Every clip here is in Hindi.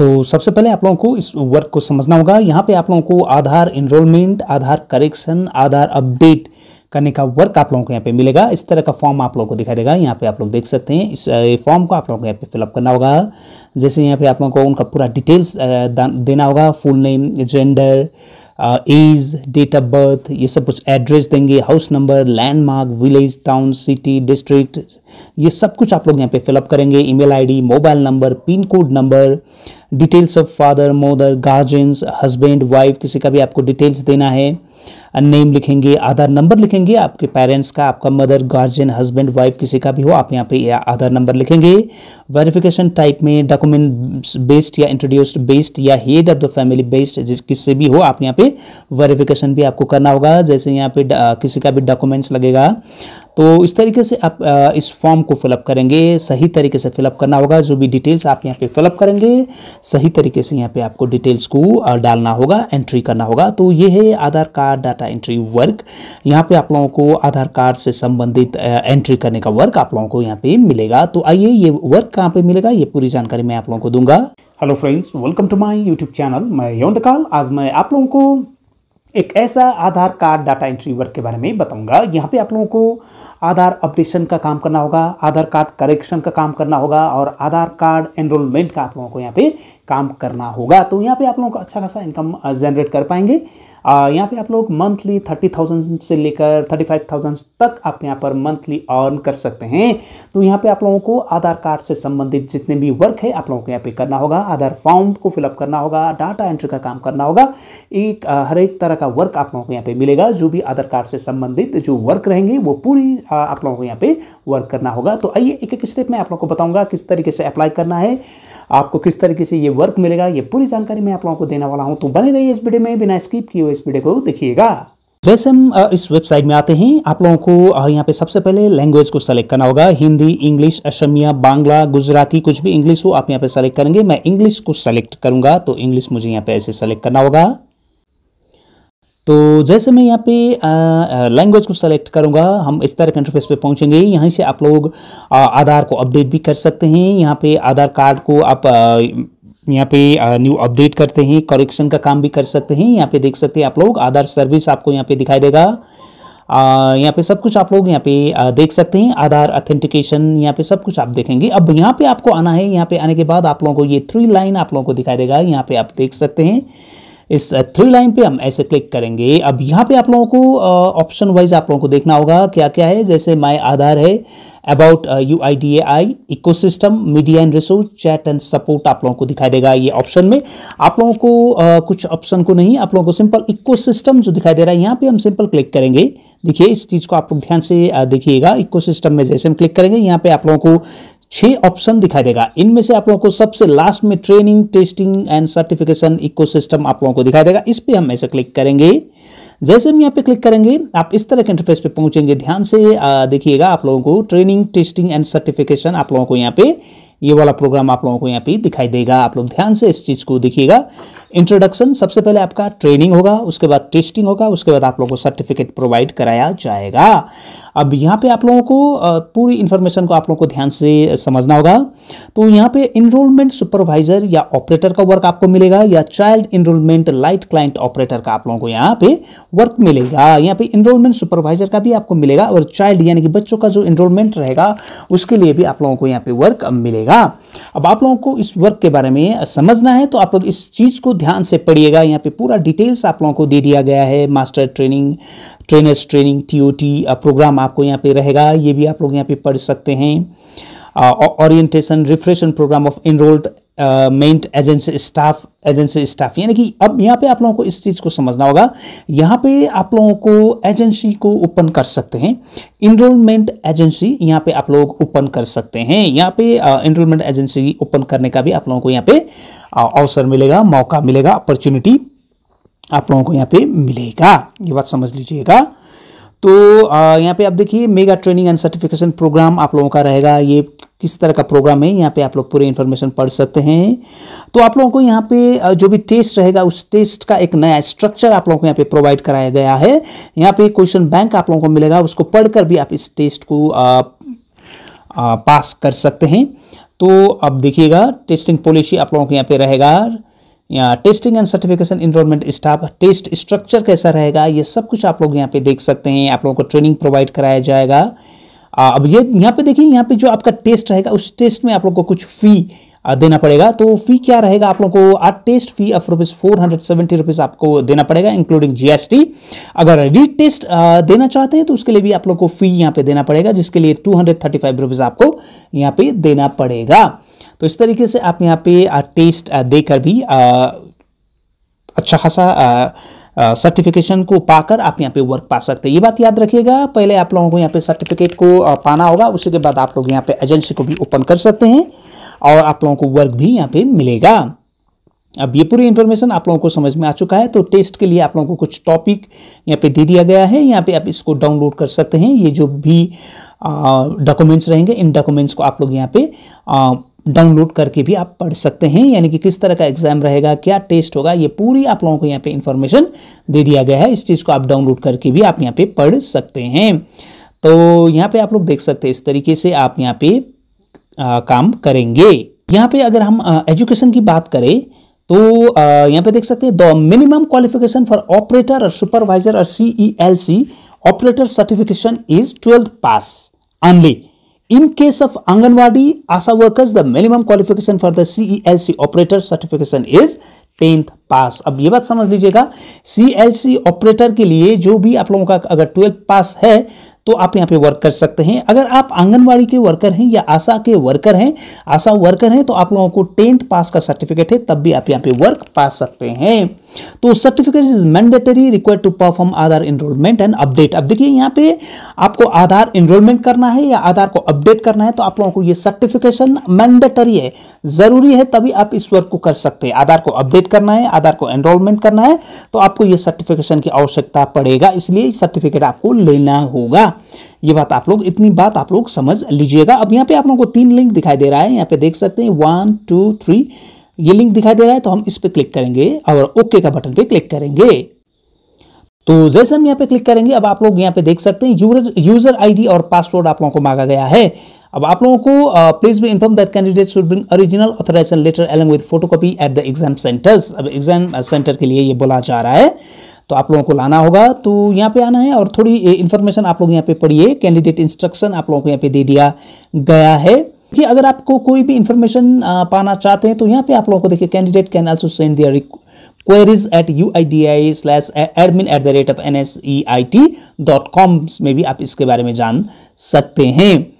तो सबसे पहले आप लोगों को इस वर्क को समझना होगा। यहाँ पे आप लोगों को Aadhaar enrolment Aadhaar correction Aadhaar update करने का वर्क आप लोगों को यहाँ पे मिलेगा। इस तरह का फॉर्म आप लोगों को दिखाई देगा। यहाँ पे आप लोग देख सकते हैं। इस फॉर्म को आप लोगों को यहाँ पे फिलअप करना होगा। जैसे यहाँ पे आप लोगों को उनका पूरा डिटेल्स देना होगा। Full name gender age date of birth ये सब कुछ एड्रेस देंगे house number landmark village town city district ये सब कुछ आप लोग यहाँ पे फिलअप करेंगे email ID mobile number pin code number details of father mother guardians husband wife किसी का भी आपको डिटेल्स देना है। नेम लिखेंगे, आधार नंबर लिखेंगे, आपके पेरेंट्स का, आपका मदर गार्जियन हस्बैंड वाइफ किसी का भी हो, आप यहाँ पे आधार नंबर लिखेंगे। वेरिफिकेशन टाइप में डॉक्यूमेंट बेस्ड या इंट्रोड्यूस्ड बेस्ड या head of the family based जिस किससे भी हो, आप यहाँ पे वेरिफिकेशन भी आपको करना होगा। जैसे यहाँ पे किसी का भी डॉक्यूमेंट्स लगेगा। तो इस तरीके से आप इस फॉर्म को फिलअप करेंगे। सही तरीके से फिलअप करना होगा। जो भी डिटेल्स आप यहाँ पे फिलअप करेंगे, सही तरीके से यहाँ पे आपको डिटेल्स को डालना होगा एंट्री करना होगा। तो ये है Aadhaar card data entry work यहाँ पे आप लोगों को आधार कार्ड से संबंधित एंट्री करने का वर्क आप लोगों को यहाँ पे मिलेगा। तो आइए ये वर्क कहाँ पे मिलेगा, ये पूरी जानकारी मैं आप लोगों को दूँगा। Hello friends welcome to my YouTube channel मैं योंडकाल आज मैं आप लोगों को एक ऐसा Aadhaar card data entry work के बारे में बताऊँगा। यहाँ पे आप लोगों को आधार अपडेशन का काम करना होगा, आधार कार्ड करेक्शन का काम करना होगा और आधार कार्ड एनरोलमेंट का आप लोगों को यहाँ पे काम करना होगा। तो यहाँ पे आप लोगों को अच्छा खासा इनकम जनरेट कर पाएँगे। यहाँ पे आप लोग मंथली थर्टी थाउज़ेंड से लेकर थर्टी फाइव थाउज़ेंड तक आप यहाँ पर मंथली अर्न कर सकते हैं। तो यहाँ पे आप लोगों को आधार कार्ड से संबंधित जितने भी वर्क है, आप लोगों को यहाँ पे करना होगा। आधार फॉर्म को फिलअप करना होगा डाटा एंट्री का काम करना होगा। एक हर एक तरह का वर्क आप लोगों को यहाँ पे मिलेगा। जो भी आधार कार्ड से संबंधित जो वर्क रहेंगे, वो पूरी आप लोगों को यहाँ पे वर्क करना होगा। तो आइए एक एक स्टेप में आप लोगों को बताऊँगा किस तरीके से अप्लाई करना है। आपको किस तरीके से ये वर्क मिलेगा, ये पूरी जानकारी मैं आप लोगों को देने वाला हूँ। तो बने रहिए इस वीडियो में, बिना स्किप किए इस वीडियो को देखिएगा। जैसे हम इस वेबसाइट में आते हैं, आप लोगों को यहाँ पे सबसे पहले लैंग्वेज को सेलेक्ट करना होगा। हिंदी इंग्लिश असमिया बांग्ला गुजराती कुछ भी इंग्लिश हो, आप यहाँ पे सेलेक्ट करेंगे। मैं इंग्लिश को सेलेक्ट करूँगा तो इंग्लिश मुझे यहाँ पे ऐसे सेलेक्ट करना होगा। तो जैसे मैं यहाँ पे लैंग्वेज को सेलेक्ट करूँगा, हम इस तरह के इंटरफेस पे पहुँचेंगे। यहाँ से आप लोग आधार को अपडेट भी कर सकते हैं। यहाँ पे आधार कार्ड को आप यहाँ पे न्यू अपडेट करते हैं करेक्शन का काम भी कर सकते हैं। यहाँ पे देख सकते हैं आप लोग, आधार सर्विस आपको यहाँ पे दिखाई देगा। यहाँ पे सब कुछ आप लोग यहाँ पे देख सकते हैं। आधार अथेंटिकेशन यहाँ पे सब कुछ आप देखेंगे। अब यहाँ पे आपको आना है। यहाँ पे आने के बाद आप लोगों को ये थ्री लाइन आप लोगों को दिखाई देगा। यहाँ पे आप देख सकते हैं। इस थ्री लाइन पे हम ऐसे क्लिक करेंगे। अब यहाँ पे आप लोगों को ऑप्शन वाइज आप लोगों को देखना होगा क्या क्या है। जैसे माई आधार है about U I D A I ecosystem media and resource chat and support आप लोगों को दिखाई देगा ये ऑप्शन में। आप लोगों को uh, कुछ ऑप्शन को नहीं आप लोगों को सिंपल इको सिस्टम जो दिखाई दे रहा है यहाँ पे हम सिंपल क्लिक करेंगे। देखिए इस चीज़ को आप लोग ध्यान से देखिएगा इको सिस्टम में जैसे हम क्लिक करेंगे यहाँ पे आप लोगों को छह ऑप्शन दिखाई देगा। इनमें से आप लोगों को सबसे लास्ट में training testing and certification ecosystem आप लोगों को दिखाई देगा। इस पर हम ऐसे क्लिक करेंगे। जैसे हम यहाँ पे क्लिक करेंगे, आप इस तरह के इंटरफेस पे पहुँचेंगे। ध्यान से देखिएगा आप लोगों को ट्रेनिंग टेस्टिंग एंड सर्टिफिकेशन आप लोगों को यहाँ पे ये वाला प्रोग्राम आप लोगों को यहाँ पे दिखाई देगा। आप लोग ध्यान से इस चीज़ को देखिएगा। इंट्रोडक्शन सबसे पहले आपका ट्रेनिंग होगा, उसके बाद टेस्टिंग होगा, उसके बाद आप लोगों को सर्टिफिकेट प्रोवाइड कराया जाएगा। अब यहाँ पे आप लोगों को पूरी इन्फॉर्मेशन को आप लोगों को ध्यान से समझना होगा। तो यहाँ पे इनरोलमेंट सुपरवाइजर या ऑपरेटर का वर्क आपको मिलेगा, या child enrolment lite client operator का आप लोगों को यहाँ पे वर्क मिलेगा। यहाँ पे इनरोलमेंट सुपरवाइजर का भी आपको मिलेगा, और चाइल्ड यानी कि बच्चों का जो इनरोलमेंट रहेगा, उसके लिए भी आप लोगों को यहाँ पे वर्क मिलेगा। अब आप लोगों को इस वर्क के बारे में समझना है तो आप लोग इस चीज़ को ध्यान से पढ़िएगा। यहाँ पे पूरा डिटेल्स आप लोगों को दे दिया गया है। Master training trainers training TOT programme आपको यहाँ पे रहेगा। ये भी आप लोग यहाँ पे पढ़ सकते हैं। Orientation refresher programme of enrolment agency staff agency staff यानी कि अब यहाँ पे आप लोगों को इस चीज़ को समझना होगा। यहाँ पे आप लोगों को एजेंसी को ओपन कर सकते हैं। इनरोलमेंट एजेंसी यहाँ पे आप लोग ओपन कर सकते हैं। यहाँ पे इनरोलमेंट एजेंसी ओपन करने का भी आप लोगों को यहाँ पे अवसर मिलेगा, मौका मिलेगा अपॉर्चुनिटी आप लोगों को यहाँ पे मिलेगा। ये बात समझ लीजिएगा। तो यहाँ पे आप देखिए mega training and certification programme आप लोगों का रहेगा। ये किस तरह का प्रोग्राम है यहाँ पे आप लोग पूरे इन्फॉर्मेशन पढ़ सकते हैं। तो आप लोगों को यहाँ पे जो भी टेस्ट रहेगा उस टेस्ट का एक नया स्ट्रक्चर आप लोगों को यहाँ पे प्रोवाइड कराया गया है। यहाँ पे क्वेश्चन बैंक आप लोगों को मिलेगा उसको पढ़कर भी आप इस टेस्ट को आ, आ, पास कर सकते हैं। तो अब देखिएगा टेस्टिंग पॉलिसी आप लोगों को यहाँ पे रहेगा। यहाँ testing and certification enrolment staff test structure कैसा रहेगा ये सब कुछ आप लोग यहाँ पे देख सकते हैं। आप लोगों को ट्रेनिंग प्रोवाइड कराया जाएगा। अब ये यहाँ पे देखिए, यहाँ पे जो आपका टेस्ट रहेगा, उस टेस्ट में आप लोग को कुछ फ़ी देना पड़ेगा। तो फ़ी क्या रहेगा? आप लोगों को a test fee of rupees four hundred seventy rupees आपको देना पड़ेगा इंक्लूडिंग जीएसटी अगर रीटेस्ट देना चाहते हैं तो उसके लिए भी आप लोग को फ़ी यहाँ पे देना पड़ेगा, जिसके लिए two hundred thirty five rupees आपको यहाँ पे देना पड़ेगा। तो इस तरीके से आप यहाँ पे टेस्ट देकर भी अच्छा खासा सर्टिफिकेशन को पाकर आप यहाँ पे वर्क पा सकते हैं। ये बात याद रखिएगा, पहले आप लोगों को यहाँ पे सर्टिफिकेट को पाना होगा उसके बाद आप लोग यहाँ पे एजेंसी को भी ओपन कर सकते हैं और आप लोगों को वर्क भी यहाँ पे मिलेगा। अब ये पूरी इन्फॉर्मेशन आप लोगों को समझ में आ चुका है तो टेस्ट के लिए आप लोगों को कुछ टॉपिक यहाँ पे दे दिया गया है। यहाँ पे आप इसको डाउनलोड कर सकते हैं। ये जो भी डॉक्यूमेंट्स रहेंगे, इन डॉक्यूमेंट्स को आप लोग यहाँ पे डाउनलोड करके भी आप पढ़ सकते हैं। यानी कि किस तरह का एग्ज़ाम रहेगा क्या टेस्ट होगा ये पूरी आप लोगों को यहाँ पे इंफॉर्मेशन दे दिया गया है। इस चीज़ को आप डाउनलोड करके भी आप यहाँ पे पढ़ सकते हैं। तो यहाँ पे आप लोग देख सकते हैं इस तरीके से आप यहाँ पे आ, काम करेंगे। यहाँ पे अगर हम एजुकेशन की बात करें तो यहाँ पे देख सकते हैं the minimum qualification for operator और सुपरवाइजर और CELC operator certification is twelfth pass only In case of Anganwadi ASA workers, the minimum qualification for the CELC operator certification is tenth pass अब ये बात समझ लीजिएगा सीएलसी ऑपरेटर के लिए जो भी आप लोगों का अगर ट्वेल्थ पास है तो आप यहाँ पे वर्क कर सकते हैं। अगर आप आंगनवाड़ी के वर्कर हैं या आशा के वर्कर हैं आशा वर्कर हैं तो आप लोगों को टेंथ पास का सर्टिफिकेट है तब भी आप यहाँ पे वर्क पा सकते हैं। तो certificate is mandatory required to perform Aadhaar enrolment and update अब देखिए, यहाँ पे आपको आधार इनरोलमेंट करना है या आधार को अपडेट करना है तो आप लोगों को ये सर्टिफिकेशन मैंडेटरी है। ज़रूरी है तभी आप इस वर्क को कर सकते हैं। आधार को अपडेट करना है, आधार को एनरोलमेंट करना है तो आपको ये सर्टिफिकेशन की आवश्यकता पड़ेगा। इसलिए सर्टिफिकेट आपको लेना होगा। ये बात आप लोग, इतनी बात आप लोग समझ लीजिएगा। अब यहाँ पे आप लोगों को तीन लिंक दिखाई दे रहा है। यहाँ पे देख सकते हैं वन टू थ्री ये लिंक दिखाई दे रहा है तो हम इस पर क्लिक करेंगे और ओके का बटन पे क्लिक करेंगे। तो जैसे हम यहाँ पे क्लिक करेंगे, अब आप लोग यहाँ पे देख सकते हैं, यूज़र आईडी और पासवर्ड आप लोगों को मांगा गया है। अब आप लोगों को please be inform that candidate should bring original authorisation letter along with photocopy at the exam centres अब एग्ज़ाम सेंटर के लिए ये बोला जा रहा है। तो आप लोगों को लाना होगा। तो यहाँ पे आना है और थोड़ी इन्फॉर्मेशन आप लोग यहाँ पे पढ़िए। कैंडिडेट इंस्ट्रक्शन आप लोगों को यहाँ पे दे दिया गया है। कि अगर आपको कोई भी इंफॉर्मेशन पाना चाहते हैं तो यहाँ पे आप लोगों को देखिए candidate can also send their queries at U I D I slash admin at the rate of N S E I T dot com में भी आप इसके बारे में जान सकते हैं।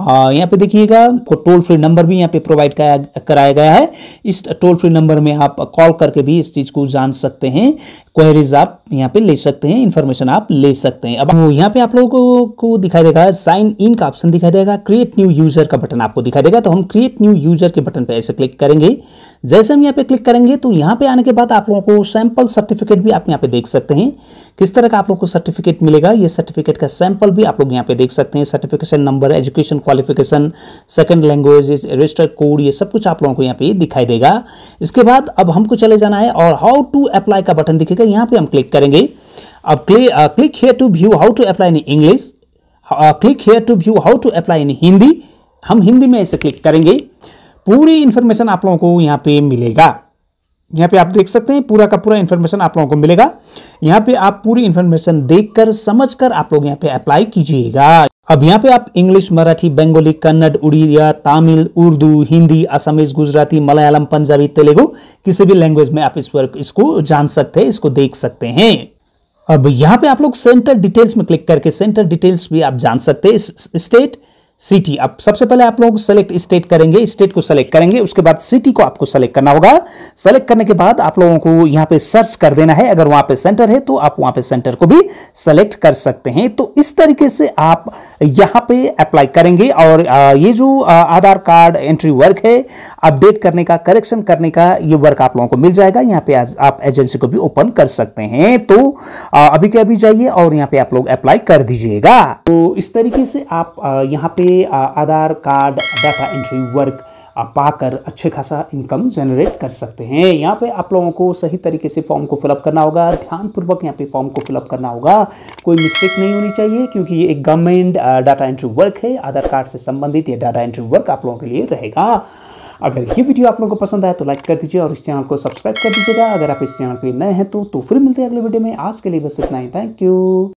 यहाँ पे देखिएगा को टोल फ्री नंबर भी यहाँ पे प्रोवाइड कराया गया है। इस टोल फ्री नंबर में आप कॉल करके भी इस चीज़ को जान सकते हैं क्वेरीज आप यहाँ पे ले सकते हैं इन्फॉर्मेशन आप ले सकते हैं। अब यहाँ पे आप लोगों को, को दिखाई देगा साइन इन का ऑप्शन दिखाई देगा क्रिएट न्यू यूज़र का बटन आपको दिखाई देगा। तो हम क्रिएट न्यू यूज़र के बटन पर ऐसे क्लिक करेंगे। जैसे हम यहाँ पे क्लिक करेंगे तो यहाँ पे आने के बाद आप लोगों को सैंपल सर्टिफिकेट भी आप यहाँ पे देख सकते हैं। किस तरह का आप लोग को सर्टिफिकेट मिलेगा ये सर्टिफिकेट का सैंपल भी आप लोग यहाँ पे देख सकते हैं। Certification number education qualification second language registered code ये सब कुछ आप लोगों को यहाँ पे दिखाई देगा। इसके बाद अब हमको चले जाना है और हाउ टू अप्लाई का बटन दिखेगा, यहाँ पे हम क्लिक करेंगे। अब click here to view how to apply in English click here to view how to apply in Hindi हम हिंदी में इसे क्लिक करेंगे। पूरी इंफॉर्मेशन आप लोगों को यहाँ पे मिलेगा। यहाँ पे आप देख सकते हैं, पूरा का पूरा इन्फॉर्मेशन आप लोगों को मिलेगा। यहाँ पे आप पूरी इन्फॉर्मेशन देखकर, समझकर आप लोग यहाँ पे अप्लाई कीजिएगा। अब यहाँ पे आप इंग्लिश मराठी बंगाली कन्नड़ उड़िया तमिल उर्दू हिंदी असमीज गुजराती मलयालम पंजाबी तेलुगु किसी भी लैंग्वेज में आप इस वर्क इसको जान सकते हैं, इसको देख सकते हैं। अब यहाँ पे आप लोग सेंटर डिटेल्स में क्लिक करके सेंटर डिटेल्स भी आप जान सकते हैं। स्टेट सिटी अब सबसे पहले आप लोग सेलेक्ट स्टेट करेंगे स्टेट को सेलेक्ट करेंगे, उसके बाद सिटी को आपको सेलेक्ट करना होगा। सेलेक्ट करने के बाद आप लोगों को यहाँ पे सर्च कर देना है। अगर वहाँ पे सेंटर है तो आप वहाँ पे सेंटर को भी सेलेक्ट कर सकते हैं। तो इस तरीके से आप यहाँ पे अप्लाई करेंगे और ये जो आधार कार्ड एंट्री वर्क है अपडेट करने का करेक्शन करने का, ये वर्क आप लोगों को मिल जाएगा। यहाँ पे आप एजेंसी को भी ओपन कर सकते हैं। तो अभी के अभी जाइए और यहाँ पे आप लोग अप्लाई कर दीजिएगा। तो इस तरीके से आप यहाँ पे Aadhaar card data entry work पाकर अच्छे खासा इनकम जनरेट कर सकते हैं। यहाँ पे आप लोगों को सही तरीके से फॉर्म को फिलअप करना होगा ध्यानपूर्वक यहाँ पे फॉर्म को फिलअप करना होगा। कोई मिस्टेक नहीं होनी चाहिए क्योंकि ये एक गवर्नमेंट डाटा एंट्री वर्क है। आधार कार्ड से संबंधित ये डाटा एंट्री वर्क आप लोगों के लिए रहेगा। अगर ये वीडियो आप लोगों को पसंद आया तो लाइक कर दीजिए और इस चैनल को सब्सक्राइब कर दीजिएगा। अगर आप इस चैनल के लिए नए हैं तो, तो फिर मिलते हैं अगले वीडियो में। आज के लिए बस इतना ही। Thank you